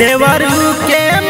देवर के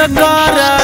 the daughter.